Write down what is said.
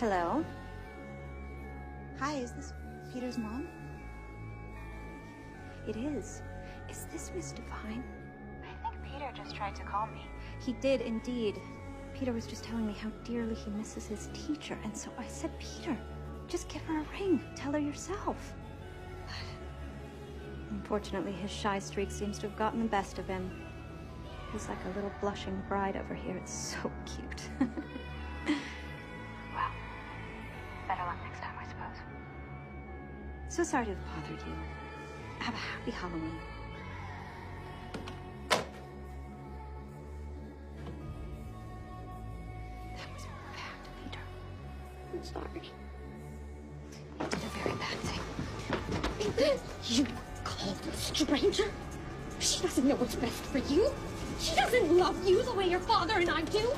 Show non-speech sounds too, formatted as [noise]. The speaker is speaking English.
Hello? Hi, is this Peter's mom? It is. Is this Miss Devine? I think Peter just tried to call me. He did indeed. Peter was just telling me how dearly he misses his teacher, and so I said, Peter, just give her a ring. Tell her yourself. But unfortunately, his shy streak seems to have gotten the best of him. He's like a little blushing bride over here. It's so [laughs] cute. Next time, I suppose. so sorry to have bothered you. Have a happy Halloween. That was bad, Peter. I'm sorry. You did a very bad thing. You called a stranger? She doesn't know what's best for you. She doesn't love you the way your father and I do.